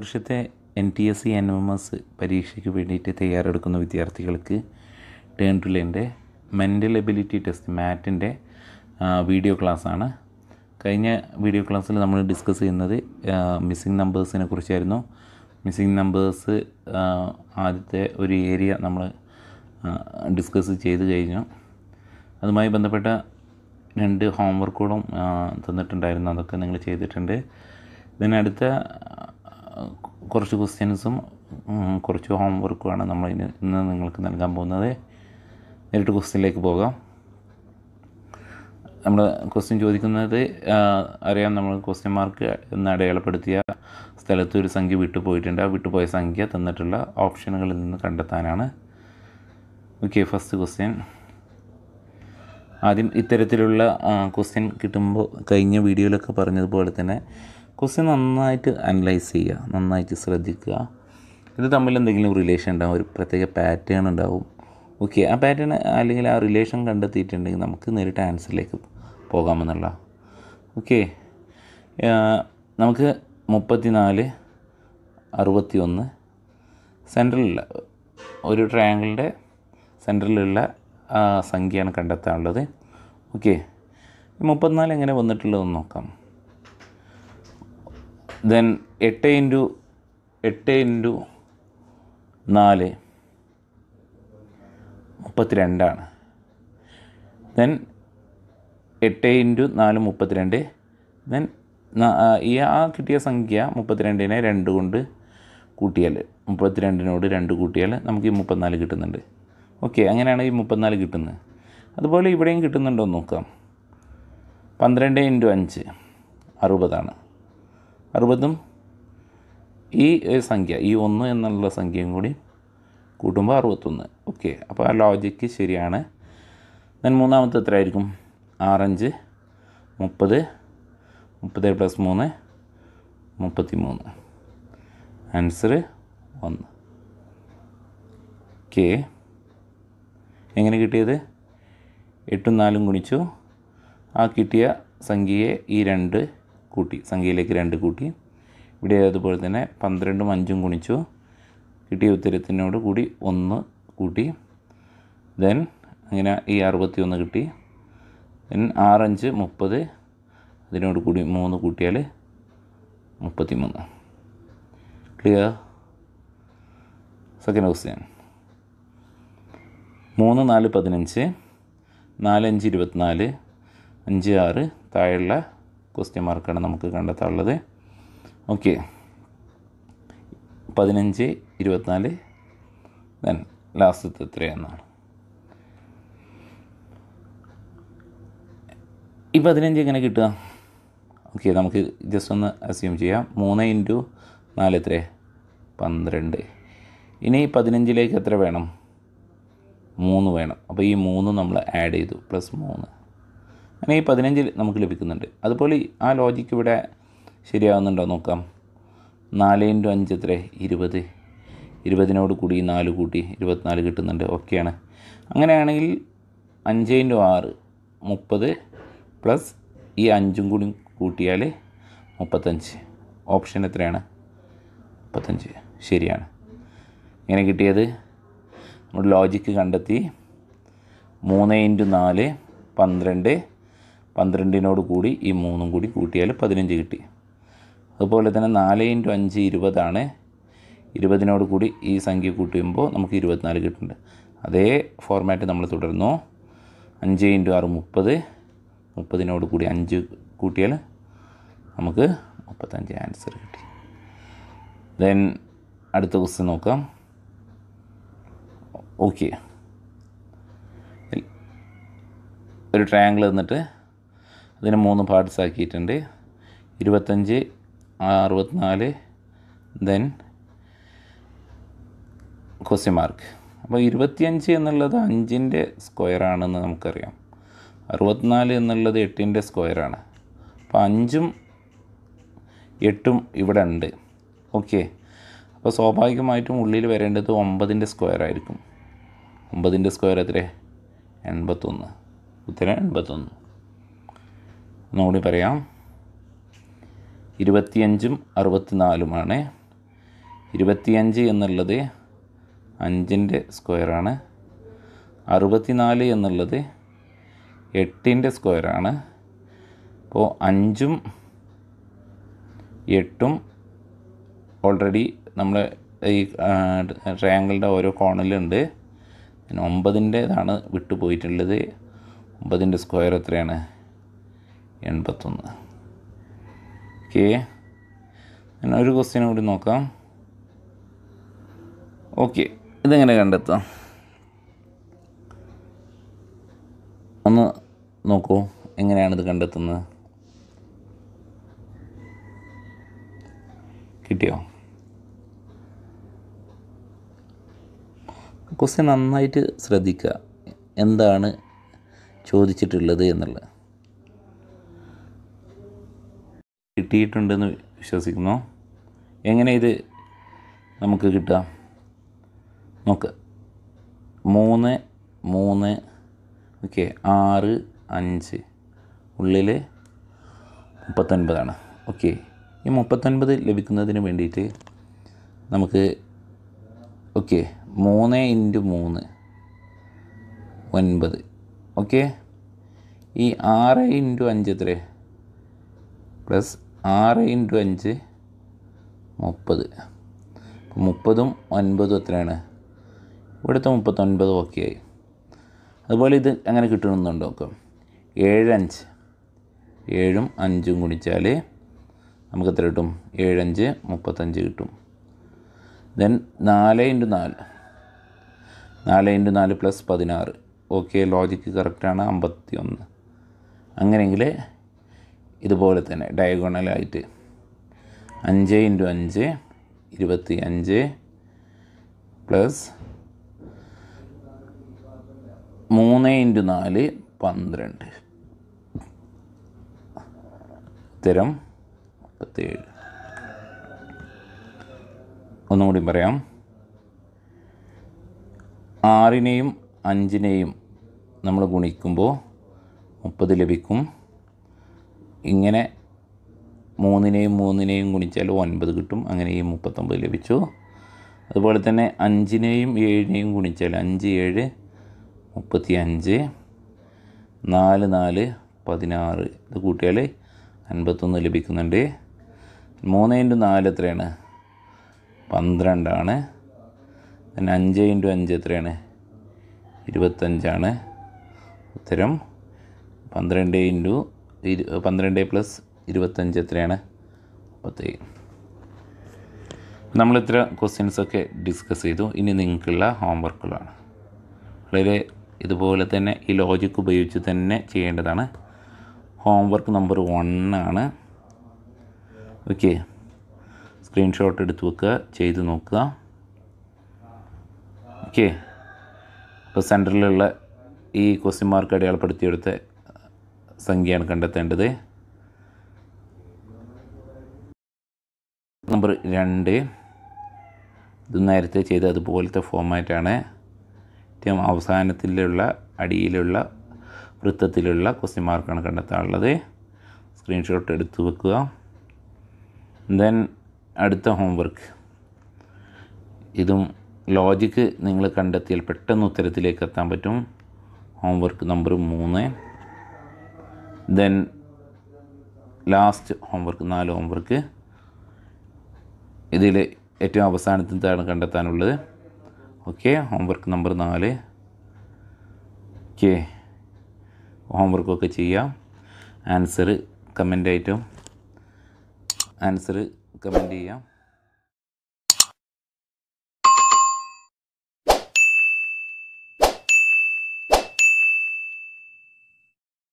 വർഷത്തെ N T S C N M S പരീക്ഷയ്ക്ക് വേണ്ടിയിട്ട് തയ്യാറെടുക്കുന്ന വിദ്യാർത്ഥികൾക്ക് ടേൺ ടുലിന്റെ മെന്റൽ എബിലിറ്റി ടെസ്റ്റ് മാറ്റിന്റെ വീഡിയോ ക്ലാസ്സാണ് കഴിഞ്ഞ വീഡിയോ ക്ലാസ്സിൽ നമ്മൾ ഡിസ്കസ് ചെയ്യുന്നത് മിസ്സിംഗ് നമ്പേഴ്സിനെ കുറിച്ചായിരുന്നു. മിസ്സിംഗ് നമ്പേഴ്സ് ആദ്യത്തെ ഒരു ഏരിയ നമ്മൾ ഡിസ്കസ് ചെയ്ത് കഴിഞ്ഞു. അതുമായി ബന്ധപ്പെട്ട രണ്ട് ഹോംവർക്കുകളും തന്നിട്ടുണ്ടായിരുന്നു. അതൊക്കെ നിങ്ങൾ ചെയ്തിട്ടുണ്ട്. ഇതിനടുത്ത കുറച്ച് ക്വസ്റ്റ്യൻസും കുറച്ച് ഹോം വർക്കുമാണ് നമ്മൾ ഇന്ന് നിങ്ങൾക്ക് നൽകാൻ പോകുന്നത്. നേരിട്ട് ക്വസ്റ്റ്യനിലേക്ക് പോകാം. നമ്മൾ ക്വസ്റ്റ്യൻ ചോദിക്കുന്നത് അറിയാം നമ്മൾ ക്വസ്റ്റ്യൻ മാർക്ക് എന്ന് അടയാളപ്പെടുത്തിയ സ്ഥലത്ത് ഒരു സംഖ്യ വിട്ടുപോയിട്ടുണ്ട്. ആ വിട്ടുപോയ സംഖ്യ തന്നിട്ടുള്ള ഓപ്ഷനുകളിൽ നിന്ന് കണ്ടെത്താനാണ്. ഓക്കെ ഫസ്റ്റ് ക്വസ്റ്റ്യൻ ആദ്യം ഇത്തരത്തിലുള്ള ക്വസ്റ്റ്യൻ കിട്ടുമ്പോൾ കഴിഞ്ഞ വീഡിയോയിലൊക്കെ പറഞ്ഞതുപോലെ തന്നെ ക്വസ്റ്റ്യൻ നന്നായിട്ട് അനലൈസ് ചെയ്യുക നന്നായിട്ട് ശ്രദ്ധിക്കുക. ഇത് തമ്മിൽ എന്തെങ്കിലും റിലേഷൻ ഉണ്ടാവും ഒരു പ്രത്യേക പാറ്റേൺ ഉണ്ടാവും. ഓക്കെ ആ പാറ്റേൺ അല്ലെങ്കിൽ ആ റിലേഷൻ കണ്ടെത്തിയിട്ടുണ്ടെങ്കിൽ നമുക്ക് നേരിട്ട് ആൻസറിലേക്ക് പോകാമെന്നുള്ള. ഓക്കെ നമുക്ക് മുപ്പത്തിനാല് അറുപത്തി ഒന്ന് സെൻട്രലിലുള്ള ഒരു ട്രയാങ്കിളിന്റെ സെൻട്രലിലുള്ള സംഖ്യയാണ് കണ്ടെത്താനുള്ളത്. ഓക്കെ മുപ്പത്തിനാല് എങ്ങനെ വന്നിട്ടുള്ളതെന്ന് നോക്കാം. ദെൻ എട്ട് ഇന്റു എട്ട് ഇന്റു നാല് മുപ്പത്തിരണ്ടാണ്. ദെൻ എട്ട് ഇന്റു നാല് മുപ്പത്തിരണ്ട്. ദെൻ ഈ ആ കിട്ടിയ സംഖ്യ മുപ്പത്തിരണ്ടിനെ രണ്ട് കൊണ്ട് കൂട്ടിയാൽ മുപ്പത്തിരണ്ടിനോട് രണ്ട് കൂട്ടിയാൽ നമുക്ക് ഈ മുപ്പത്തിനാല് കിട്ടുന്നുണ്ട്. ഓക്കെ അങ്ങനെയാണ് ഈ മുപ്പത്തിനാല് കിട്ടുന്നത്. അതുപോലെ ഇവിടെയും കിട്ടുന്നുണ്ടോ നോക്കാം. പന്ത്രണ്ട് ഇന്റു അഞ്ച് അറുപതാണ്. അറുപതും ഈ സംഖ്യ ഈ ഒന്ന് എന്നുള്ള സംഖ്യയും കൂടി കൂട്ടുമ്പോൾ അറുപത്തൊന്ന്. ഓക്കെ അപ്പോൾ ആ ലോജിക്ക് ശരിയാണ്. ദെൻ മൂന്നാമത്തെ എത്ര ആയിരിക്കും ആറഞ്ച് മുപ്പത് മുപ്പത് പ്ലസ് മൂന്ന് മുപ്പത്തി മൂന്ന് ആൻസർ ഒന്ന്. ഓക്കെ എങ്ങനെ കിട്ടിയത്? എട്ടും നാലും ഗുണിച്ചു. ആ കിട്ടിയ സംഖ്യയെ ഈ രണ്ട് കൂട്ടി സംഖ്യയിലേക്ക് രണ്ട് കൂട്ടി. ഇവിടെ അതുപോലെ തന്നെ പന്ത്രണ്ടും അഞ്ചും ഗുണിച്ചു. കിട്ടിയ ഉത്തരത്തിനോട് കൂടി ഒന്ന് കൂട്ടി. ദെൻ അങ്ങനെ ഈ അറുപത്തി ഒന്ന് കിട്ടി ദെൻ ആറഞ്ച് മുപ്പത് അതിനോട് കൂടി മൂന്ന് കൂട്ടിയാൽ മുപ്പത്തി മൂന്ന് ക്ലിയർ സെക്കൻഡ് ക്വസ്റ്റ്യൻ മൂന്ന് നാല് പതിനഞ്ച് നാലഞ്ച് ഇരുപത്തിനാല് അഞ്ച് ആറ് താഴെയുള്ള ക്വസ്റ്റ്യൻ മാർക്കാണ് നമുക്ക് കണ്ടെത്താനുള്ളത്. ഓക്കെ പതിനഞ്ച് ഇരുപത്തിനാല് ദെൻ ലാസ്റ്റത്തെ എത്രയെന്നാണ് ഈ പതിനഞ്ച് എങ്ങനെ കിട്ടുക? ഓക്കെ നമുക്ക് ജസ്റ്റ് ഒന്ന് അസ്യൂം ചെയ്യാം. മൂന്ന് ഇന്റു നാല് എത്ര പന്ത്രണ്ട്. ഇനി പതിനഞ്ചിലേക്ക് എത്ര വേണം? മൂന്ന് വേണം. അപ്പോൾ ഈ മൂന്ന് നമ്മൾ ആഡ് ചെയ്തു. പ്ലസ് മൂന്ന്. അങ്ങനെ ഈ പതിനഞ്ചിൽ നമുക്ക് ലഭിക്കുന്നുണ്ട്. അതുപോലെ ആ ലോജിക്ക് ഇവിടെ ശരിയാകുന്നുണ്ടോ നോക്കാം. നാല് ഇന്റു അഞ്ച് എത്ര ഇരുപത്. ഇരുപതിനോട് കൂടി നാല് കൂട്ടി ഇരുപത്തിനാല് കിട്ടുന്നുണ്ട്. ഓക്കെയാണ്. അങ്ങനെയാണെങ്കിൽ അഞ്ച് ഇന്റു ആറ് മുപ്പത് പ്ലസ് ഈ അഞ്ചും കൂടി കൂട്ടിയാൽ മുപ്പത്തഞ്ച്. ഓപ്ഷൻ എത്രയാണ്? മുപ്പത്തഞ്ച്. ശരിയാണ്. ഇങ്ങനെ കിട്ടിയത്. നമ്മുടെ ലോജിക്ക് കണ്ടെത്തി. മൂന്ന് ഇന്റു നാല് പന്ത്രണ്ട് പന്ത്രണ്ടിനോട് കൂടി ഈ മൂന്നും കൂടി കൂട്ടിയാൽ പതിനഞ്ച് കിട്ടി. അതുപോലെ തന്നെ നാല് ഇന്റു അഞ്ച് ഇരുപതാണ്. ഇരുപതിനോട് കൂടി ഈ സംഖ്യ കൂട്ടിയുമ്പോൾ നമുക്ക് ഇരുപത്തിനാല് കിട്ടുന്നുണ്ട്. അതേ ഫോർമാറ്റ് നമ്മൾ തുടർന്നു അഞ്ച് ഇന്റു ആറ് മുപ്പത്. മുപ്പതിനോട് കൂടി അഞ്ച് കൂട്ടിയാൽ നമുക്ക് മുപ്പത്തഞ്ച് ആൻസർ കിട്ടി. ദെൻ അടുത്ത ക്വസ്റ്റ്യൻ നോക്കാം. ഓക്കെ ഒരു ട്രയാങ്കിൾ തന്നിട്ട് അതിനെ മൂന്ന് പാർട്സ് ആക്കിയിട്ടുണ്ട്. ഇരുപത്തഞ്ച് അറുപത്തിനാല് ദെൻ ക്വസ്റ്റ്യൻ മാർക്ക് അപ്പോൾ ഇരുപത്തിയഞ്ച് എന്നുള്ളത് അഞ്ചിന്റെ സ്ക്വയറാണെന്ന് നമുക്കറിയാം. അറുപത്തിനാല് എന്നുള്ളത് എട്ടിന്റെ സ്ക്വയറാണ് അപ്പോൾ അഞ്ചും എട്ടും ഇവിടെ ഉണ്ട്. ഓക്കെ അപ്പോൾ സ്വാഭാവികമായിട്ടും ഉള്ളിൽ വരേണ്ടത് ഒമ്പതിന്റെ സ്ക്വയർ ആയിരിക്കും. ഒമ്പതിന്റെ സ്ക്വയർ എത്ര എൺപത്തൊന്ന്. ഉത്തരം എൺപത്തൊന്ന്. ഒന്നുകൂടി പറയാം. ഇരുപത്തിയഞ്ചും അറുപത്തിനാലുമാണ്. ഇരുപത്തിയഞ്ച് എന്നുള്ളത് അഞ്ചിന്റെ സ്ക്വയറാണ്. അറുപത്തിനാല് എന്നുള്ളത് എട്ടിന്റെ സ്ക്വയറാണ്. അപ്പോൾ അഞ്ചും എട്ടും ഓൾറെഡി നമ്മൾ ഈ ട്രയാങ്കിളിന്റെ ഓരോ കോണിലുണ്ട്. പിന്നെ ഒമ്പതിന്റെ ഇതാണ് വിട്ടുപോയിട്ടുള്ളത്. ഒമ്പതിന്റെ സ്ക്വയർ എത്രയാണ്? എൺപത്തൊന്ന്. ഓക്കെ ഞാൻ ഒരു ക്വസ്റ്റ്യൻ കൂടി നോക്കാം. ഓക്കെ ഇതെങ്ങനെ കണ്ടെത്താം ഒന്ന് നോക്കൂ. എങ്ങനെയാണിത് കണ്ടെത്തുന്നത്? കിട്ടിയോ? ക്വസ്റ്റ്യൻ നന്നായിട്ട് ശ്രദ്ധിക്കുക. എന്താണ് ചോദിച്ചിട്ടുള്ളത് എന്നുള്ളത്. കിട്ടിയിട്ടുണ്ടെന്ന് വിശ്വസിക്കുന്നു. എങ്ങനെ ഇത് നമുക്ക് കിട്ടാം? നോക്ക്. മൂന്ന് മൂന്ന് ഓക്കെ ആറ് അഞ്ച്. ഉള്ളിൽ മുപ്പത്തൊൻപതാണ്. ഓക്കെ ഈ മുപ്പത്തൊൻപത് ലഭിക്കുന്നതിന് വേണ്ടിയിട്ട് നമുക്ക് ഓക്കെ മൂന്ന് ഇന്റു മൂന്ന് ഒൻപത്. ഓക്കെ ഈ ആറ് ഇന്റു അഞ്ച് എത്ര പ്ലസ് ആറ് ഇന്റു അഞ്ച് മുപ്പത്. മുപ്പതും ഒൻപതും എത്രയാണ്? ഇവിടുത്തെ മുപ്പത്തൊൻപത് ഓക്കെ ആയി. അതുപോലെ ഇത് അങ്ങനെ കിട്ടണമെന്നുണ്ട് നോക്കാം. ഏഴ് അഞ്ച്. ഏഴും അഞ്ചും ഗുണിച്ചാൽ നമുക്ക് എത്ര കിട്ടും? ഏഴഞ്ച് മുപ്പത്തഞ്ച് കിട്ടും. ദെൻ നാല് ഇന്റു നാല്. നാല് ഇന്റു നാല് പ്ലസ് പതിനാറ്. ഓക്കെ ലോജിക്ക് കറക്റ്റാണ് അമ്പത്തി ഒന്ന് അങ്ങനെയെങ്കിൽ ഇതുപോലെ തന്നെ ഡയഗോണലായിട്ട് അഞ്ച് ഇന്റു അഞ്ച് ഇരുപത്തി അഞ്ച് പ്ലസ് മൂന്ന് ഇന്റു നാല് പന്ത്രണ്ട്. ഉത്തരം മുപ്പത്തേഴ് ഒന്നുകൂടി പറയാം. ആറിനെയും അഞ്ചിനെയും നമ്മൾ ഗുണിക്കുമ്പോൾ മുപ്പത് ലഭിക്കും. ഇങ്ങനെ മൂന്നിനെയും മൂന്നിനെയും ഗുണിച്ചാൽ ഒൻപത് കിട്ടും. അങ്ങനെ ഈ മുപ്പത്തൊമ്പത് ലഭിച്ചു. അതുപോലെ തന്നെ അഞ്ചിനെയും ഏഴിനെയും ഗുണിച്ചാൽ അഞ്ച് ഏഴ് മുപ്പത്തി അഞ്ച് നാല് നാല് പതിനാറ്. ഇത് കൂട്ടിയാൽ അൻപത്തൊന്ന് ലഭിക്കുന്നുണ്ട്. മൂന്ന് ഇന്റു നാല് എത്രയാണ്? പന്ത്രണ്ടാണ്. പിന്നെ അഞ്ച് ഇന്റു അഞ്ച് എത്രയാണ്? ഇരുപത്തഞ്ചാണ്. ഉത്തരം പന്ത്രണ്ട് ഇന്റു ഇരു പന്ത്രണ്ട് പ്ലസ് ഇരുപത്തഞ്ച് എത്രയാണ്? മുപ്പത്തേഴ് നമ്മൾ ഇത്ര ക്വസ്റ്റ്യൻസൊക്കെ ഡിസ്കസ് ചെയ്തു. ഇനി നിങ്ങൾക്കുള്ള ഹോംവർക്കുകളാണ് വളരെ ഇതുപോലെ തന്നെ ഈ ലോജിക് ഉപയോഗിച്ച് തന്നെ ചെയ്യേണ്ടതാണ്. ഹോംവർക്ക് നമ്പർ ആണ്. ഓക്കെ സ്ക്രീൻഷോട്ട് എടുത്ത് വെക്കുക ചെയ്ത് നോക്കുക. ഓക്കെ ഇപ്പോൾ സെന്ററിലുള്ള ഈ ക്വസ്റ്റ്യൻ മാർക്ക് അടയാളപ്പെടുത്തിയെടുത്ത സംഖ്യയാണ് കണ്ടെത്തേണ്ടത്. നമ്പർ രണ്ട്. ഇത് നേരത്തെ ചെയ്ത അതുപോലത്തെ ഫോമാറ്റാണ്. ഏറ്റവും അവസാനത്തിലുള്ള അടിയിലുള്ള വൃത്തത്തിലുള്ള ക്വസ്റ്റ്യൻ മാർക്കാണ് കണ്ടെത്താനുള്ളത്. സ്ക്രീൻഷോട്ട് എടുത്ത് വെക്കുക. ദെൻ അടുത്ത ഹോംവർക്ക് ഇതും ലോജിക്ക് നിങ്ങൾ കണ്ടെത്തിയാൽ പെട്ടെന്ന് ഉത്തരത്തിലേക്ക് എത്താൻ പറ്റും. ഹോംവർക്ക് നമ്പർ മൂന്ന്. ദെൻ ലാസ്റ്റ് ഹോംവർക്ക് നാല് ഹോംവർക്ക് ഇതിൽ ഏറ്റവും അവസാനത്താണ് കണ്ടെത്താനുള്ളത്. ഓക്കെ ഹോംവർക്ക് നമ്പർ നാല്. ഓക്കെ ഹോംവർക്കൊക്കെ ചെയ്യാം. ആൻസർ കമന്റായിട്ടും ആൻസർ കമന്റ് ചെയ്യാം.